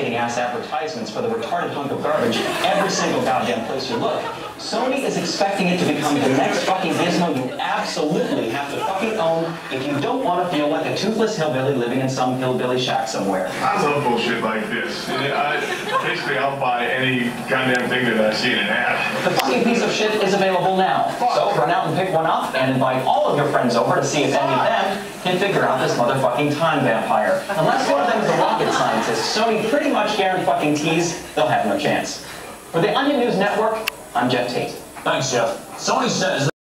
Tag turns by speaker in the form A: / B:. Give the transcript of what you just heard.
A: irritating ass advertisements for the retarded hunk of garbage every single goddamn place you look. Sony is expecting it to become the next fucking gizmo you absolutely have to fucking own if you don't want to feel like a toothless hillbilly living in some hillbilly shack somewhere.
B: I love bullshit like this. I, basically, I'll buy any goddamn thing that I see in an ad.
A: The fucking piece of shit is available now. So run out and pick one up and invite all of your friends over to see if any of them can figure out this motherfucking time vampire. Unless one of them rocket scientist, Sony pretty much guarantees they'll have no chance. For the Onion News Network, I'm Jeff Tate.
C: Thanks, Jeff. Sony says